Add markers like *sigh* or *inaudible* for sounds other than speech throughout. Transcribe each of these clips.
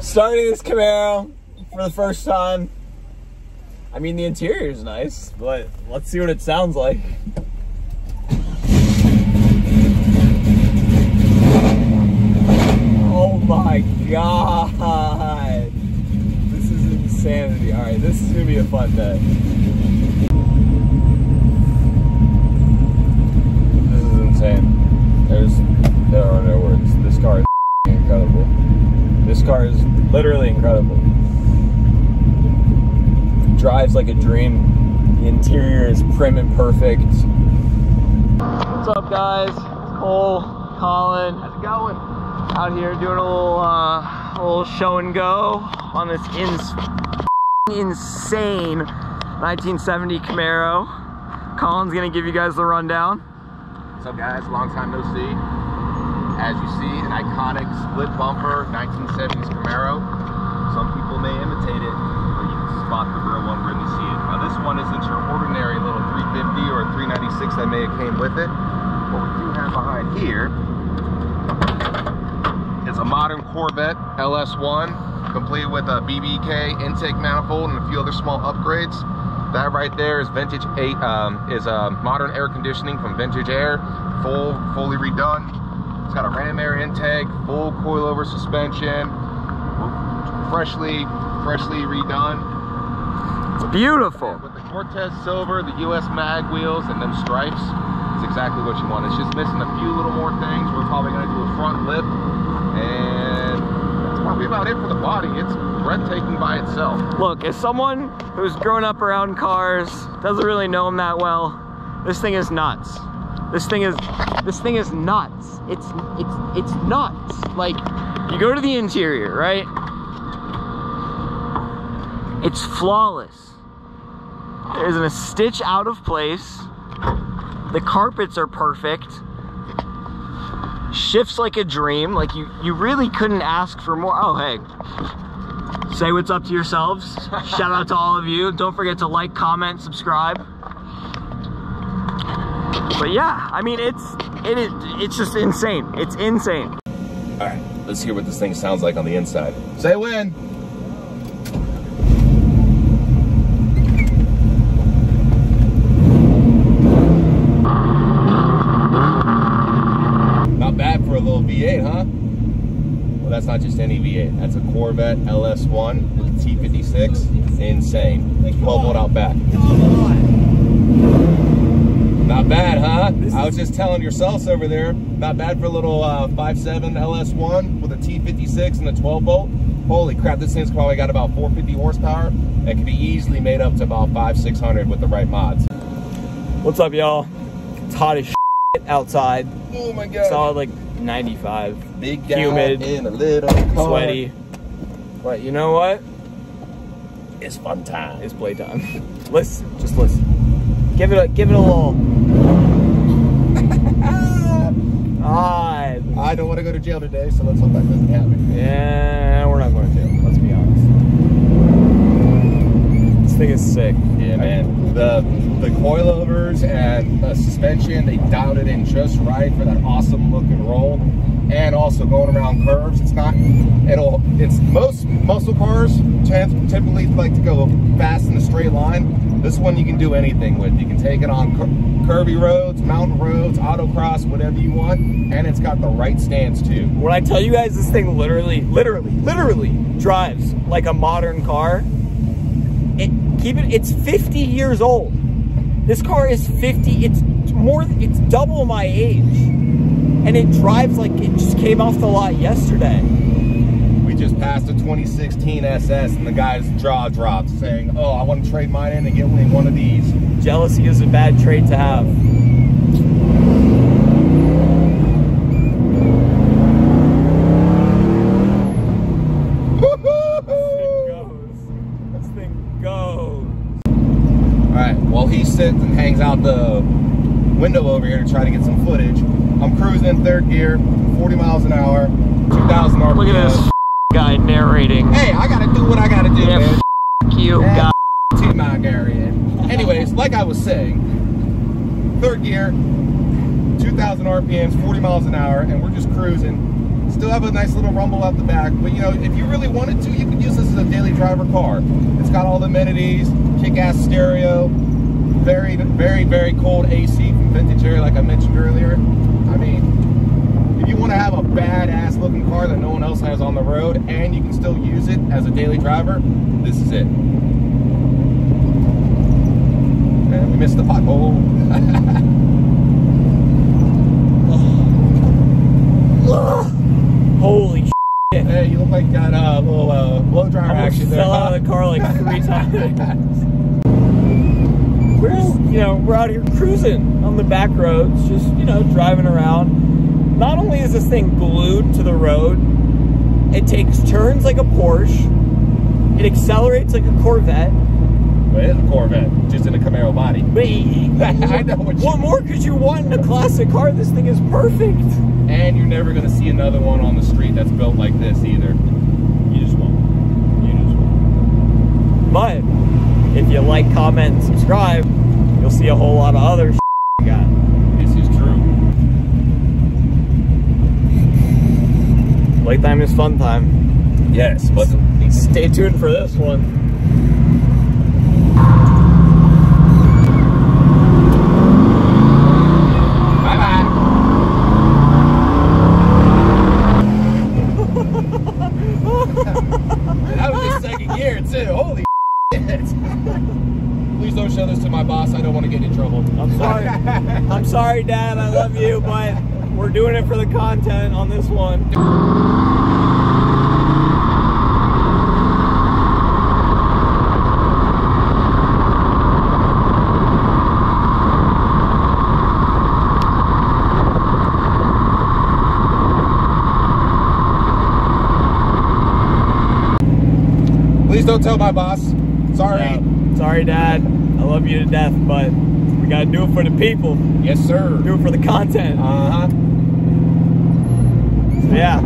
Starting this Camaro for the first time. I mean, the interior is nice, but let's see what it sounds like. Oh my god. This is insanity. All right, this is gonna be a fun day. This is insane. There's, there are no words. This car is incredible. This car is literally incredible. Drives like a dream. The interior is prim and perfect. What's up, guys? It's Cole, Colin. How's it going? Out here doing a little, uh, a little show and go on this ins insane 1970 Camaro. Colin's gonna give you guys the rundown. What's up guys, long time no see. As you see, an iconic split bumper 1970s Camaro. Some people may imitate it, but you can spot the real one when you see it. Now this one isn't your ordinary little 350 or 396 that may have came with it. What we do have behind here is a modern Corvette LS1, complete with a BBK intake manifold and a few other small upgrades. That right there is vintage eight um, is a modern air conditioning from Vintage Air, full fully redone. It's got a ram air intake, full coilover suspension, freshly freshly redone. It's beautiful. With the Cortez Silver, the US mag wheels, and them stripes, it's exactly what you want. It's just missing a few little more things. We're probably gonna do a front lip, and that's probably about it for the body. It's breathtaking by itself. Look, as someone who's grown up around cars, doesn't really know them that well, this thing is nuts. This thing is, this thing is nuts. It's, it's, it's nuts. Like, you go to the interior, right? It's flawless. There isn't a stitch out of place. The carpets are perfect. Shifts like a dream. Like you, you really couldn't ask for more. Oh, hey, say what's up to yourselves. Shout out to all of you. Don't forget to like, comment, subscribe. But yeah, I mean it's it is it's just insane. It's insane. All right, let's hear what this thing sounds like on the inside. Say when. Not bad for a little V8, huh? Well, that's not just any V8. That's a Corvette LS1 with a T56. Insane. 12 bolt out back. Not bad, huh? I was just telling yourselves over there. Not bad for a little uh, 5.7 LS1 with a T56 and a 12 bolt. Holy crap, this thing's probably got about 450 horsepower and can be easily made up to about 5, 600 with the right mods. What's up, y'all? It's hot as shit outside. Oh my god. It's all like 95, Big guy humid, in a little car. sweaty. But you know what? It's fun time. It's play playtime. *laughs* listen, just listen. Give it a give it a little. *laughs* God. I don't want to go to jail today, so let's hope that doesn't happen. Yeah, we're not going to jail. Let's be honest. This thing is sick. Yeah, man. The the coilovers and the suspension, they dialed it in just right for that awesome look and roll. And also going around curves, it's not, it'll, it's most muscle cars typically like to go fast in a straight line. This one you can do anything with. You can take it on cur- curvy roads, mountain roads, autocross, whatever you want. And it's got the right stance too. When I tell you guys this thing literally, literally, literally drives like a modern car, it keep it it's 50 years old. This car is 50, it's more it's double my age. And it drives like it just came off the lot yesterday. We just passed a 2016 SS and the guy's jaw dropped saying, oh, I want to trade mine in and get me one of these. Jealousy is a bad trait to have. This thing goes. All right, while he sits and hangs out the window over here to try to get some footage, I'm cruising in third gear, 40 miles an hour, 2,000 RPM. Look at this *laughs* guy narrating. Hey, I gotta do what I gotta do, Yeah, man. *laughs* You, Yeah. guy. T Garian. Anyways, like I was saying, third gear, 2,000 RPMs, 40 miles an hour, and we're just cruising Still have a nice little rumble out the back, but you know, if you really wanted to, you could use this as a daily driver car. It's got all the amenities, kick-ass stereo, very, very, very cold AC from Vintage Air, like I mentioned earlier. I mean, if you want to have a badass looking car that no one else has on the road, and you can still use it as a daily driver, this is it. And we missed the pothole. *laughs* Holy shit. hey, you look like that got a little uh, blow dryer action there. fell out of the car like three *laughs* times. We're just, you know, we're out here cruising on the back roads, just, you know, driving around. Not only is this thing glued to the road, it takes turns like a Porsche, it accelerates like a Corvette, But it's a Corvette, just in a Camaro body. but *laughs* I know what you what more could you want in a classic car? This thing is perfect. And you're never gonna see another one on the street that's built like this either. You just won't. You just won't. But if you like, comment, and subscribe, you'll see a whole lot of other we got. This is true. Playtime is fun time. Yes, but Stay tuned for this one. *laughs* bye bye. *laughs* that was in second gear too. Holy shit. Show this to my boss. I don't want to get in trouble. I'm sorry. *laughs* I'm sorry, Dad. I love you, but we're doing it for the content on this one. Please don't tell my boss. Sorry. Yeah. Sorry, Dad. I love you to death, but we gotta do it for the people. Yes, sir. Do it for the content. Uh huh. So, yeah.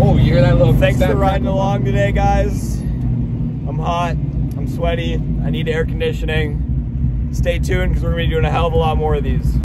Oh, you hear that little? Thanks for riding along today, guys. I'm hot. I'm sweaty. I need air conditioning. Stay tuned because we're gonna be doing a hell of a lot more of these.